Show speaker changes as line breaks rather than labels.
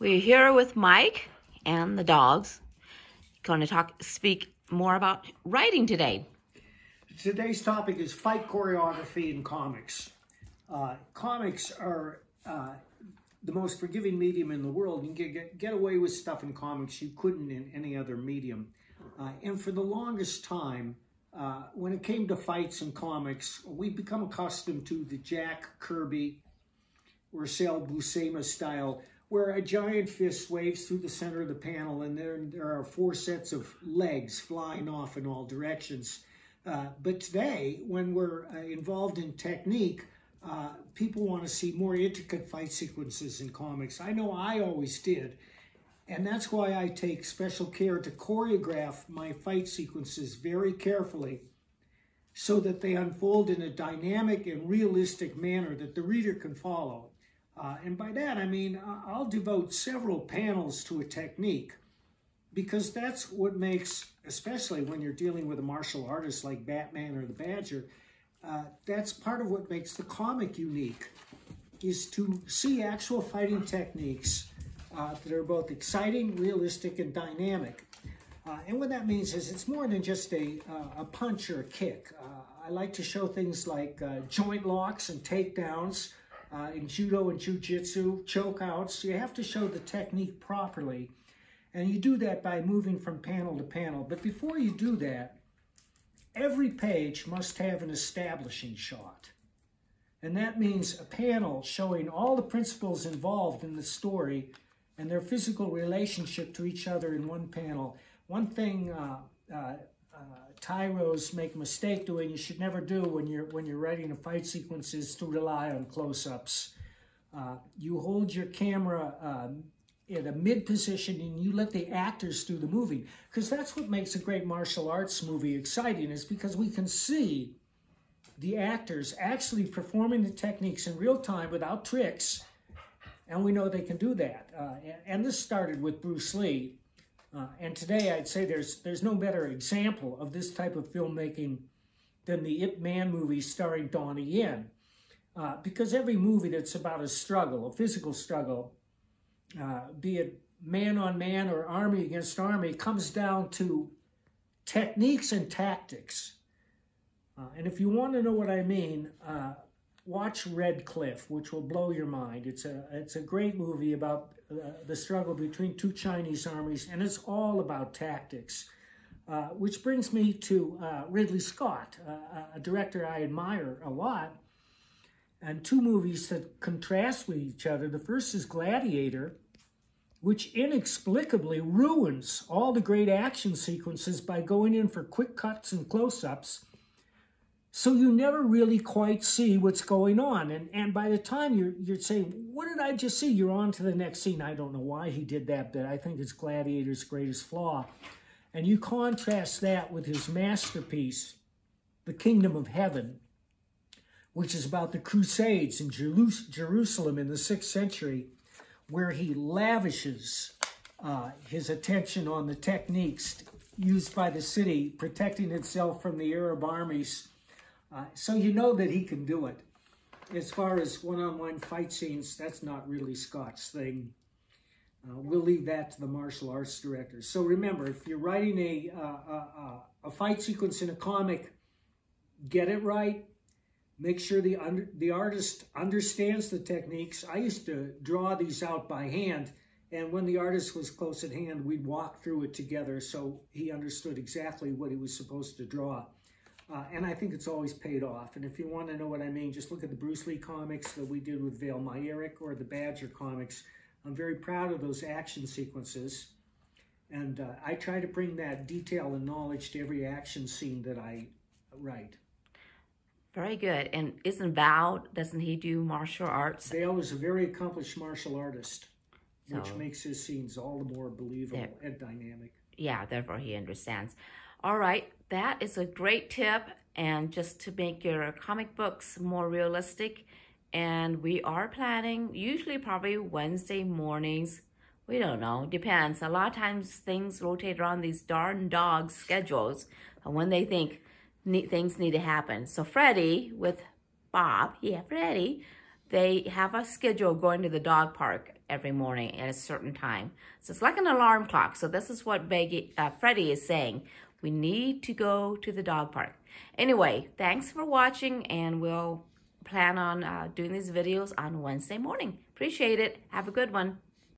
We're here with Mike and the dogs. Going to talk, speak more about writing today.
Today's topic is fight choreography in comics. Uh, comics are uh, the most forgiving medium in the world. You can get, get away with stuff in comics you couldn't in any other medium. Uh, and for the longest time, uh, when it came to fights in comics, we've become accustomed to the Jack Kirby or Sal Buscema style, where a giant fist waves through the center of the panel and there, there are four sets of legs flying off in all directions. Uh, but today, when we're uh, involved in technique, uh, people want to see more intricate fight sequences in comics. I know I always did. And that's why I take special care to choreograph my fight sequences very carefully so that they unfold in a dynamic and realistic manner that the reader can follow. Uh, and by that, I mean, I'll devote several panels to a technique because that's what makes, especially when you're dealing with a martial artist like Batman or the Badger, uh, that's part of what makes the comic unique, is to see actual fighting techniques uh, that are both exciting, realistic, and dynamic. Uh, and what that means is it's more than just a, uh, a punch or a kick. Uh, I like to show things like uh, joint locks and takedowns uh, in judo and jujitsu, chokeouts. You have to show the technique properly. And you do that by moving from panel to panel. But before you do that, every page must have an establishing shot. And that means a panel showing all the principles involved in the story and their physical relationship to each other in one panel. One thing uh, uh, tyros make a mistake doing, you should never do when you're when you're writing a fight sequence is to rely on close-ups. Uh, you hold your camera um, in a mid position and you let the actors do the movie because that's what makes a great martial arts movie exciting is because we can see the actors actually performing the techniques in real time without tricks and we know they can do that. Uh, and this started with Bruce Lee. Uh, and today I'd say there's there's no better example of this type of filmmaking than the Ip Man movie starring Donnie Yen. Uh, because every movie that's about a struggle, a physical struggle, uh, be it man on man or army against army, comes down to techniques and tactics. Uh, and if you want to know what I mean, uh, watch Red Cliff, which will blow your mind. It's a it's a great movie about uh, the struggle between two Chinese armies, and it's all about tactics. Uh, which brings me to uh, Ridley Scott, a director I admire a lot, and two movies that contrast with each other. The first is Gladiator, which inexplicably ruins all the great action sequences by going in for quick cuts and close-ups so you never really quite see what's going on. And, and by the time you're, you're saying, what did I just see? You're on to the next scene. I don't know why he did that, but I think it's Gladiator's greatest flaw. And you contrast that with his masterpiece, The Kingdom of Heaven, which is about the Crusades in Jerusalem in the 6th century, where he lavishes uh, his attention on the techniques used by the city, protecting itself from the Arab armies uh, so you know that he can do it. As far as one-on-one fight scenes, that's not really Scott's thing. Uh, we'll leave that to the martial arts directors. So remember, if you're writing a, uh, uh, a fight sequence in a comic, get it right. Make sure the, under, the artist understands the techniques. I used to draw these out by hand, and when the artist was close at hand, we'd walk through it together so he understood exactly what he was supposed to draw. Uh, and I think it's always paid off. And if you want to know what I mean, just look at the Bruce Lee comics that we did with Val Mayerik or the Badger comics. I'm very proud of those action sequences. And uh, I try to bring that detail and knowledge to every action scene that I write.
Very good. And isn't Val, doesn't he do martial arts?
Val is a very accomplished martial artist, so, which makes his scenes all the more believable and dynamic.
Yeah, therefore he understands. All right, that is a great tip and just to make your comic books more realistic. And we are planning, usually probably Wednesday mornings. We don't know, depends. A lot of times things rotate around these darn dogs' schedules and when they think things need to happen. So Freddie with Bob, yeah, Freddie, they have a schedule going to the dog park every morning at a certain time. So it's like an alarm clock. So this is what Beggy, uh, Freddie is saying. We need to go to the dog park. Anyway, thanks for watching and we'll plan on uh, doing these videos on Wednesday morning. Appreciate it. Have a good one.